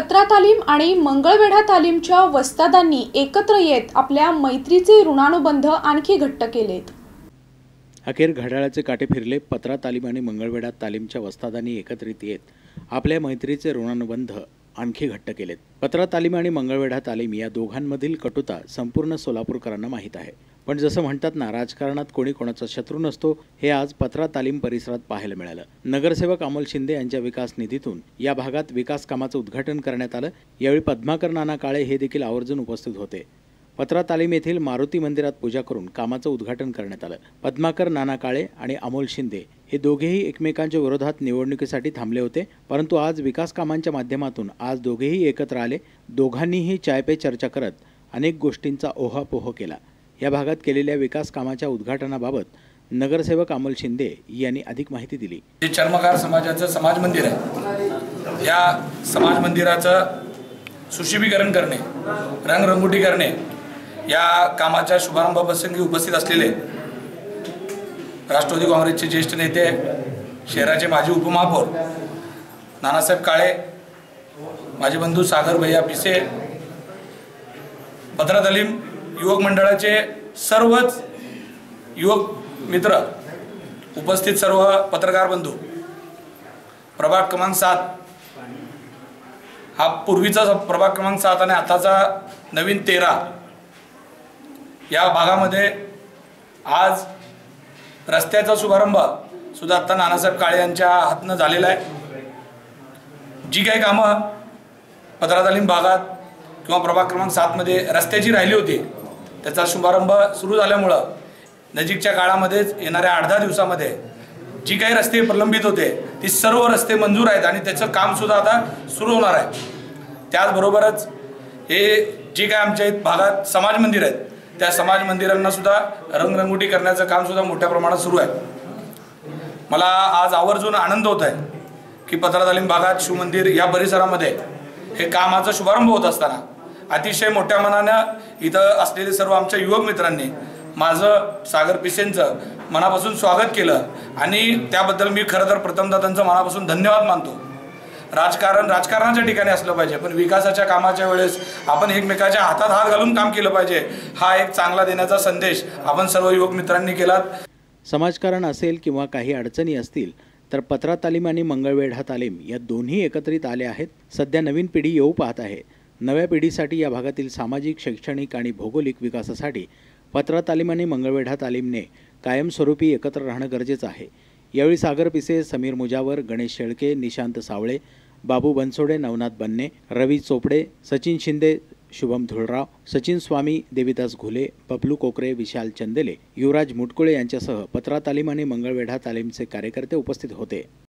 पत्रा तालीम आणि मंगळवेढा तालीमच्या वस्तादांनी एकत्र येत आपल्या मैत्रीचे ऋणानुबंध आणखी घट्ट केलेत. अखेर घड्याळाचे काटे फिरले पत्रा तालीम आणि मंगळवेढा तालीमच्या वस्तादांनी एकत्रित येत आपल्या मैत्रीचे ऋणानुबंध आणखी घट्ट केलेत. पत्रा तालीम आणि मंगळवेढा तालीम या दोघांमधील कटुता संपूर्ण सोलापूरकरांना माहीत आहे. पण जसं म्हणतात ना राजकारणात कोणी कोणाचा शत्रू नसतो हे आज पत्रा तालीम परिसरात पाहायला मिळालं. नगरसेवक अमोल शिंदे यांच्या विकास निधीतून या भागात विकास कामाचं उद्घाटन करण्यात आलं. यावेळी पद्माकर नाना काळे हे देखील आवर्जून उपस्थित होते. पत्रा तालीम येथील मारुती मंदिरात पूजा करून कामाचं उद्घाटन करण्यात आलं. पद्माकर नाना काळे आणि अमोल शिंदे हे दोघेही एकमेकांच्या विरोधात निवडणुकीसाठी थांबले होते परंतु आज विकास कामांच्या माध्यमातून आज दोघेही एकत्र आले. दोघांनीही चाय पे चर्चा करत अनेक गोष्टींचा ओहापोह केला. या भागात केलेल्या विकास कामाच्या उद्घाटनाबाबत नगरसेवक अमोल शिंदे यांनी अधिक माहिती दिली. जे चर्मकार समाजाचं समाज मंदिर आहे या समाज मंदिराचं सुशोभीकरण करणे रंगरंगोटी करणे या कामाच्या शुभारंभाप्रसंगी उपस्थित असलेले राष्ट्रवादी काँग्रेसचे ज्येष्ठ नेते शहराचे माजी उपमहापौर नानासाहेब काळे माझे बंधू सागर भैया पिसे भद्रा दलीम युवक मंडळाचे सर्वच युवक मित्र उपस्थित सर्व पत्रकार बंधू प्रभाग क्रमांक सात. हा पूर्वीचा प्रभाग क्रमांक सात आणि आताचा नवीन तेरा. या भागामध्ये आज रस्त्याचा शुभारंभ सुद्धा आत्ता नानासाहेब काळे यांच्या हातनं झालेला आहे. जी काही कामं पत्रातालीम भागात किंवा प्रभाग क्रमांक सातमध्ये रस्त्याची राहिली होती त्याचा शुभारंभ सुरू झाल्यामुळं नजीकच्या काळामध्येच येणाऱ्या आठ दहा दिवसामध्ये जी काही रस्ते प्रलंबित होते ती सर्व रस्ते मंजूर आहेत आणि त्याचं कामसुद्धा आता सुरू होणार आहे. त्याचबरोबरच हे जे काय आमच्या इथं भागात समाज मंदिर आहेत त्या समाज मंदिरांना सुद्धा रंगरंगोटी करण्याचं कामसुद्धा मोठ्या प्रमाणात सुरू आहे. मला आज आवर्जून आनंद होत आहे की पत्रातालीम भागात शिवमंदिर या परिसरामध्ये हे कामाचा शुभारंभ होत असताना अतिशय मोठ्या मनानं इथं असलेले सर्व आमच्या युवक मित्रांनी माझं सागर पिसेंचं मनापासून स्वागत केलं आणि त्याबद्दल मी खरं तर प्रथमतः त्यांचं मनापासून धन्यवाद मानतो. राजकारण राजकारणाच्या ठिकाणी असलं पाहिजे पण विकासाच्या कामाच्या वेळेस आपण एकमेकाच्या हातात हात घालून काम केलं पाहिजे हा एक चांगला देण्याचा संदेश आपण सर्व युवक मित्रांनी केलात. समाजकारण असेल किंवा काही अडचणी असतील तर पत्रा तालीम आणि मंगळवेढा तालीम या दोन्ही एकत्रित आले आहेत. सध्या नवीन पिढी येऊ पाहत आहे. नव्या पिढीसाठी या भागातील सामाजिक शैक्षणिक आणि भौगोलिक विकासासाठी पत्रा तालीम आणि मंगळवेढा तालीमने कायमस्वरूपी एकत्र राहणं गरजेचं आहे. यावेळी सागर पिसे समीर मुजावर गणेश शेळके निशांत सावळे बाबू बनसोडे नवनाथ बन्ने रवी चोपडे सचिन शिंदे शुभम धुळराव सचिन स्वामी देविदास घुले बबलू कोकरे विशाल चंदेले युवराज मुटकुळे यांच्यासह पत्रा तालीम आणि मंगळवेढा तालीमचे कार्यकर्ते उपस्थित होते.